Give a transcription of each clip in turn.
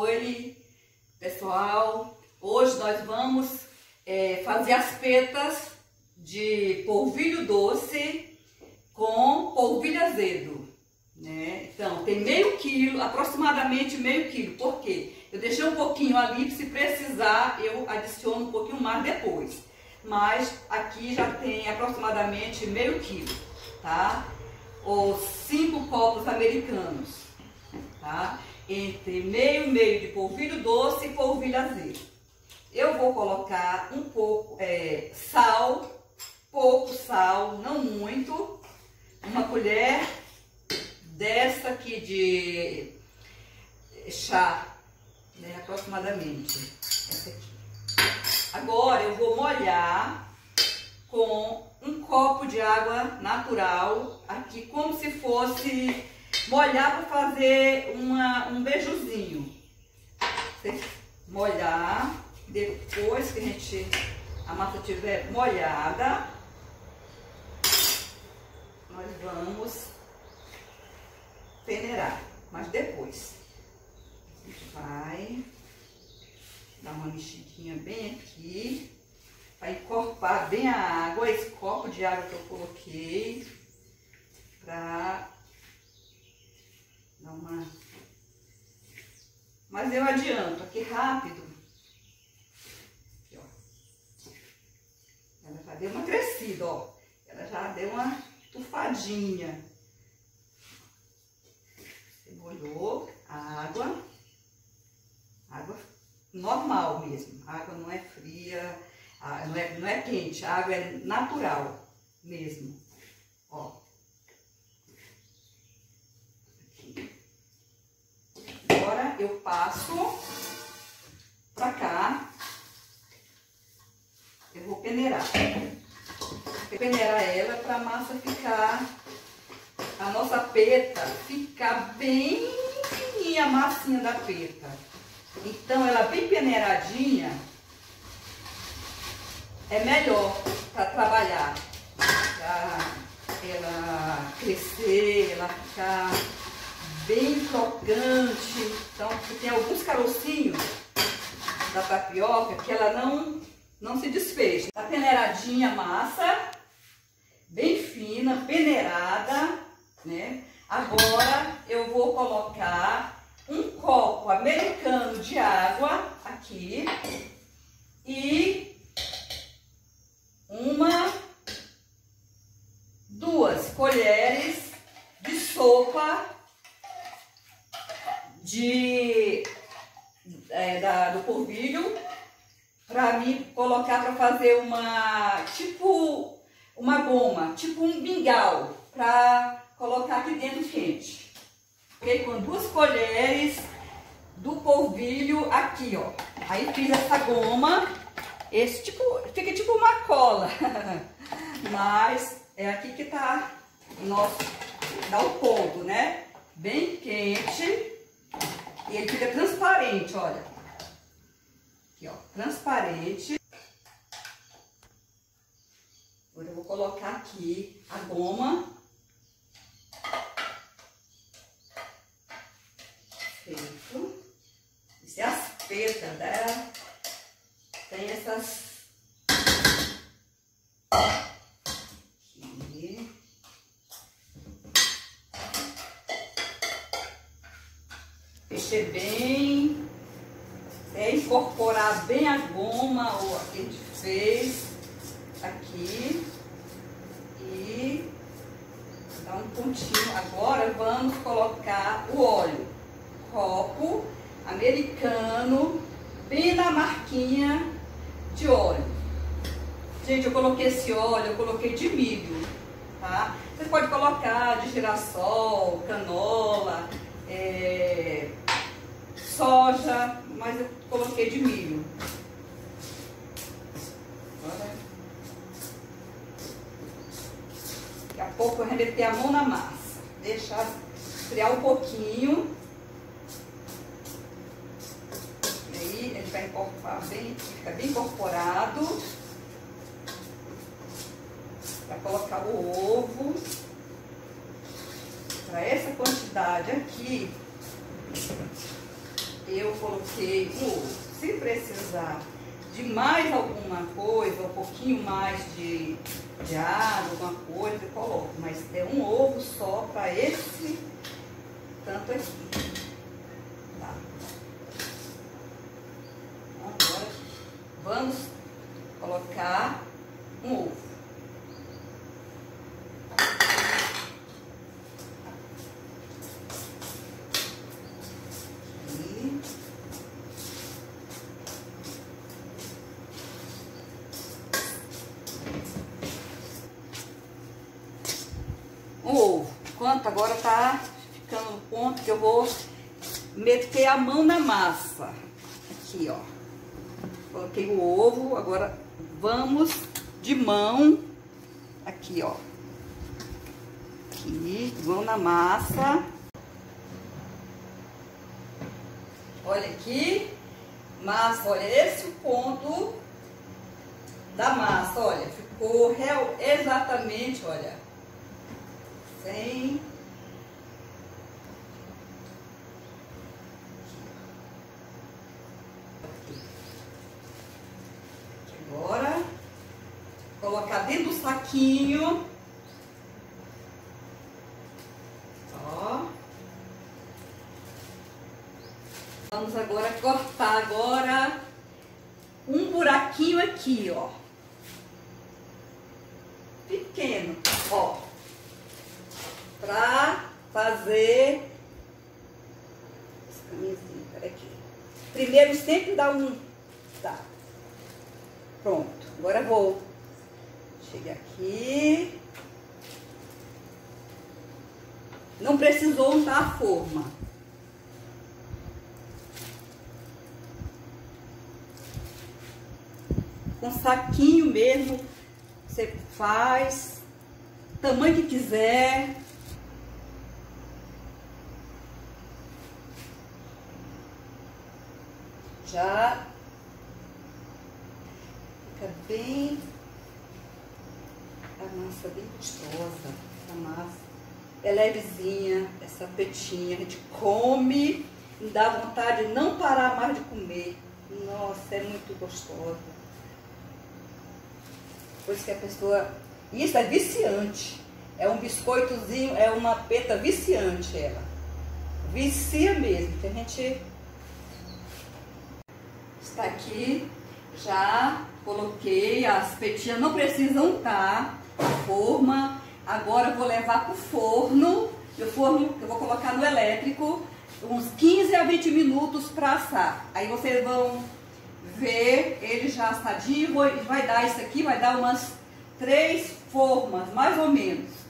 Oi, pessoal. Hoje nós vamos é, fazer as petas de polvilho doce com polvilho azedo. Né? Então, tem meio quilo, aproximadamente meio quilo. Por quê? Eu deixei um pouquinho ali, se precisar eu adiciono um pouquinho mais depois. Mas aqui já tem aproximadamente meio quilo, tá? Ou cinco copos americanos, tá? Entre meio meio de polvilho doce e polvilho azedo. Eu vou colocar um pouco é, sal, pouco sal, não muito. Uma colher dessa aqui de chá né, aproximadamente. Essa aqui. Agora eu vou molhar com um copo de água natural, aqui como se fosse molhar para fazer uma, um beijuzinho. Molhar, depois que a gente, a massa estiver molhada, nós vamos peneirar, mas depois gente vai dar uma mexidinha bem aqui, para encorpar bem a água, esse copo de água que eu coloquei, para uma... Mas eu adianto aqui rápido. Aqui, ó. Ela já deu uma crescida, ó. Ela já deu uma tufadinha. Molhou a água água normal mesmo. A água não é fria, não é, não é quente, a água é natural mesmo. Ó. Aqui. Agora eu passo pra cá. Eu vou peneirar. Vou pra massa ficar, a nossa peta ficar bem fininha a massinha da peta. Então, ela bem peneiradinha é melhor para trabalhar, para ela crescer, ela ficar bem crocante. Então, tem alguns carocinhos da tapioca que ela não, não se desfez. Tá peneiradinha a massa, bem fina, peneirada, né? Agora eu vou colocar um copo americano de água aqui e uma, duas colheres de sopa de, é, da, do polvilho para mim colocar para fazer uma, tipo, uma goma, tipo um mingau para colocar aqui dentro quente. Peguei com duas colheres do polvilho aqui, ó. Aí fiz essa goma. Esse tipo, fica tipo uma cola. Mas é aqui que tá o nosso, dá o ponto, né? Bem quente. E ele fica transparente, olha. Aqui, ó, transparente. Agora eu vou colocar aqui a goma feito. Isso é as petas dela. Tem essas... Mexer bem. É incorporar bem a goma ou que a gente fez aqui. E dar um pontinho. Agora vamos colocar o óleo copo americano, bem na marquinha de óleo. Gente, eu coloquei esse óleo, eu coloquei de milho, tá? Você pode colocar de girassol, canola, é, soja, mas eu coloquei de milho. A pouco vou meter a mão na massa. Deixar esfriar um pouquinho. vai incorporar bem, fica bem incorporado. Para colocar o ovo. Para essa quantidade aqui, eu coloquei o ovo. Se precisar de mais alguma coisa, um pouquinho mais de, de água, alguma coisa, eu coloco. Mas é um ovo só para esse tanto aqui. Tá. Agora vamos colocar um ovo. Um agora tá ficando no ponto que eu vou meter a mão na massa. Aqui, ó. Coloquei o ovo, agora vamos de mão. Aqui, ó. Aqui, mão na massa. Olha aqui. Massa, olha, esse é o ponto da massa, olha. Ficou real, exatamente, olha. Sem Agora, colocar dentro do saquinho. Ó. Vamos agora cortar agora um buraquinho aqui, ó. Pequeno, ó. Pra fazer esse caminhozinho, peraí aqui. Primeiro sempre dá um, tá. Pronto, agora vou. Chega aqui. Não precisou untar a forma. Com saquinho mesmo, você faz, tamanho que quiser. Já fica bem a massa bem gostosa, essa massa. É levezinha, essa petinha, a gente come e dá vontade de não parar mais de comer. Nossa, é muito gostosa. Por isso que a pessoa. Isso é viciante. É um biscoitozinho, é uma peta viciante ela. Vicia mesmo, que a gente está aqui já coloquei as petinhas, não precisam untar a forma. Agora eu vou levar para o forno. O forno eu vou colocar no elétrico uns 15 a 20 minutos para assar. Aí vocês vão ver ele já assadinho. Vai dar isso aqui, vai dar umas três formas, mais ou menos.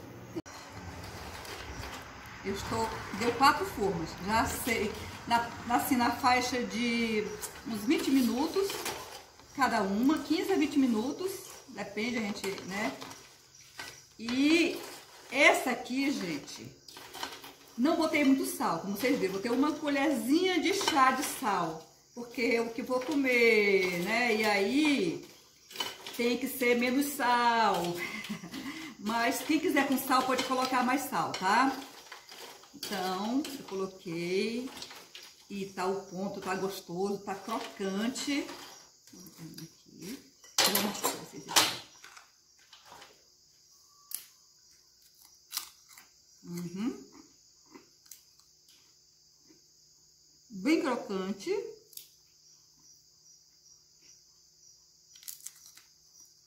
Eu estou, deu quatro formas, já sei, na, assim, na faixa de uns 20 minutos cada uma, 15 a 20 minutos, depende, a gente, né? E essa aqui, gente, não botei muito sal, como vocês viram, botei uma colherzinha de chá de sal, porque eu que vou comer, né? E aí tem que ser menos sal. Mas quem quiser com sal pode colocar mais sal, tá? Então, eu coloquei e tá o ponto, tá gostoso, tá crocante aqui. Vou mostrar pra vocês aqui. Uhum. Bem crocante.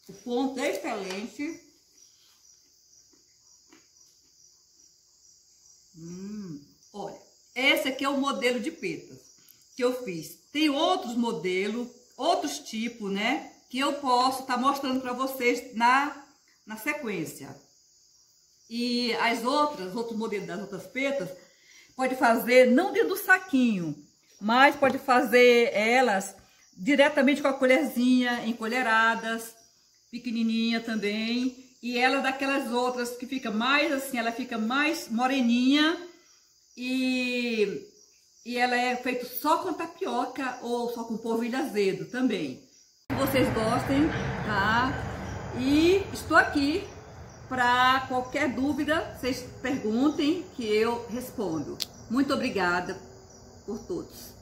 O ponto é excelente. Hum, olha, esse aqui é o modelo de petas que eu fiz. Tem outros modelos outros tipos, né? Que eu posso estar tá mostrando para vocês na, na sequência. E as outras, outros modelos das outras petas, pode fazer não dentro do saquinho, mas pode fazer elas diretamente com a colherzinha, encolheradas, pequenininha também. E ela daquelas outras que fica mais assim, ela fica mais moreninha e e ela é feita só com tapioca ou só com polvilho azedo também. Vocês gostem, tá? E estou aqui para qualquer dúvida, vocês perguntem que eu respondo. Muito obrigada por todos.